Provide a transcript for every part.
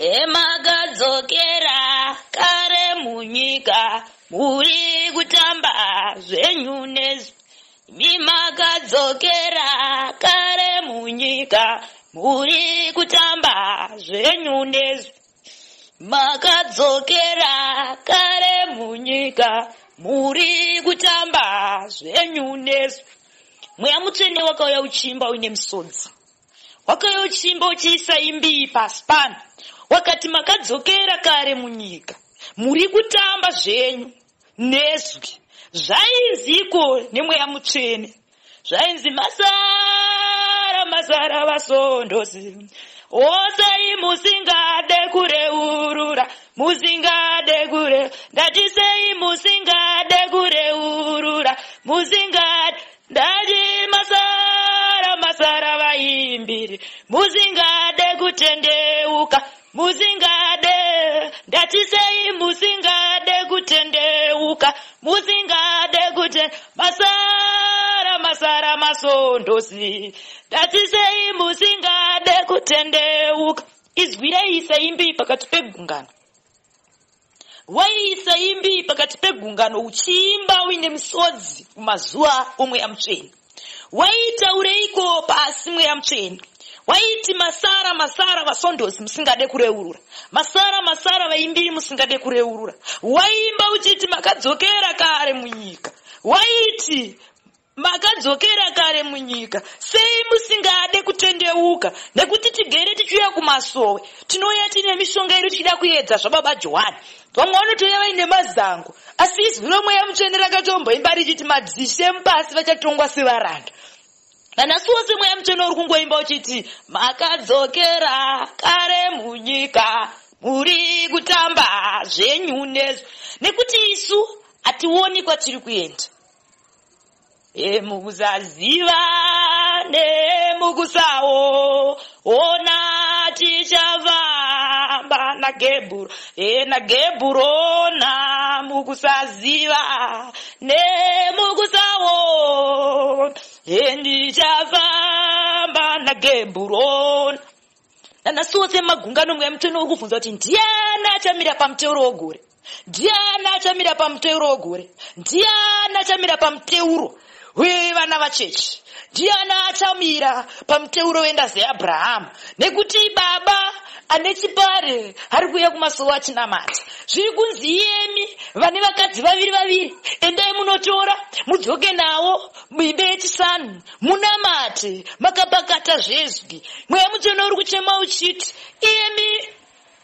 emakadzokera kare munyika muri kutamba zvenyu nezvi. Mimakadzokera kare munyika muri kutamba zvenyu nezvi. Makadzokera kare munyika muri kutamba zvenyu nezvi. Mweya mutsvene wakauya uchimba uine misodzi wakauya uchimba uchiisa imbii pasi pano. Wakati makadzokera kare munyika muri kutamba zvenyu nezwi zvainziko nemweya mutsvene? Zvainzi masara masara vasondosi osei musingade kureurura musingade kure ndatisei musingade kureurura musingade vaimbiri musingade kutendeuka musingade ndatisei musingade kutendeuka musingade kute masara masara masondosi. Ndatisei musingade kutendeuka. Izwi raiisa imbi pakati pegungano. Waiisa imbi pakati pegungano uchiimba uine misodzi mumazuva omweya mutsvene waitaureiko pasi mweya mutsvene waiti masara masara vasondosi musingade kureurura. Masara masara vaimbiri musingade kureurura. Waimba uchiti makadzokera kare munyika. Waiti makadzokera kare munyika. Sei musingade kutendeuka? Nekuti tigere tichiuya kumasowe. Tinouya tine mishonga yedu tichida kuedza zvababa johani. Vamwe vanotouya vaine mazango asi izwi romweya mutsvene rakatomboimba richiti madzishe emupasi vachatongwa sevaranda vanasi wose mweya mutsvene uri kungoimba uchiti makadzokera kare munyika muri kutamba zvenyu nezvo nekuti isu hationi kwatiri kuenda. Emukusaziva nemukusawo ona tichavamba nagebhuro e nagebhurona mukusaziva nemukusawo e ndichafamba nagebhurona nanasi wose magungano mweya mutsvene uri kubvunza kuti ndiani achamira pamuteuro wogore. Ndiani achamira pamuteuro wogore. Ndiani achamira pamuteuro wevana vachechi. Ndiani achamira pamuteuro wendazi yeabrahama nekuti baba ane chipare ari kuuya kumasowo achinamata. Zviri kunzi iyemi vane vakadzi vaviri vaviri. Endai munotora mudzoke navo muimbe yechisanu munamate makapakata zvezvi mweya mutsvene uri kuchema uchiti iyemi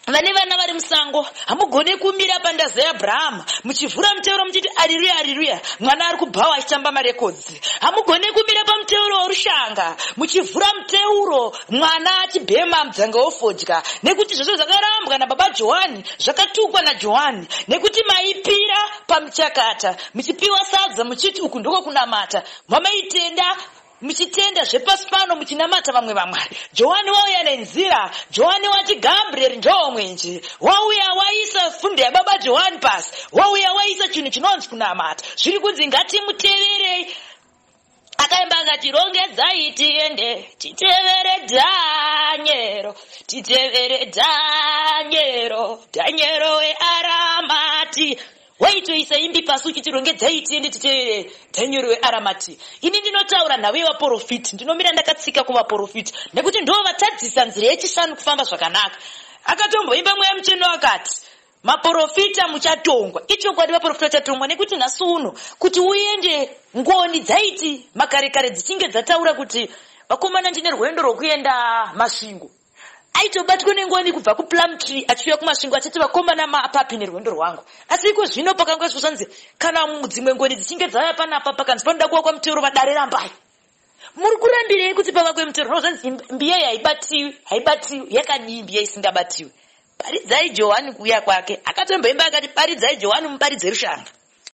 vane vana vari musango hamugone kumira pandazi yeabrahama muchivhura muteuro muchiti ariruya ariruya mwana ari kubhawa achitamba marekodzi. Hamugone kumira pamuteuro worushanga muchivhura muteuro mwana achibhema mudzanga wofodya. Nekuti zvozvo zvakarambwa nababa johani zvakatukwa najohani. Nekuti maipira pamuchakata muchipiwa sadza muchiti uku ndiko kunamata. Mamaitenda muchitenda zvepasi pano muchinamata vamwe vamwari johani wauya nenzira johani wati gabhurieri ndowo mwenje. Wauya waisa fundo yababa johani pasi wauya waisa chinhu chinonzi kunamata. Zviri kunzi ngatimuteverei akaimba akati rongedzai tiende titevere dhanyero titevere dhanyero dhanyero wearamati waitoisa imbi pasi uchiti rongedzai tiende titevere dhanyero wearamati ini ndinotaura nhavo yevaprofiti ndinomira ndakatsika kuvaprofiti nekuti ndo vatadzisa nzira yechishanu kufamba zvakanaka. Akatomboimba mweya mucheno akati maprofita muchatongwa. Ichokwadi vaprofita vachatongwa nekuti nhasi uno kuti uende ngoni dzaiti makare kare dzichinge dzataura kuti vakomana ndine rwendo rwokuenda masvingo. Aitobatwa nengoni kubva kuplum tree achiuya kumasvingo achiti vakomana mapapi nerwendo rwangu. Asi iko zvino pakangoiswa zvanzi kana dzimwe ngoni dzichinge dzauya panapa pakanzi panoda kuwa kwamuteuro vadare rambai. Muri kurambirei kuti pava kwemuteuro nozvanzi mbiya haibatiwi haibatiwi yakadii mbiya isingabatiwi paridzai johani kuuya kwake. Akatomboimba akati paridzai johani muparidze rushanga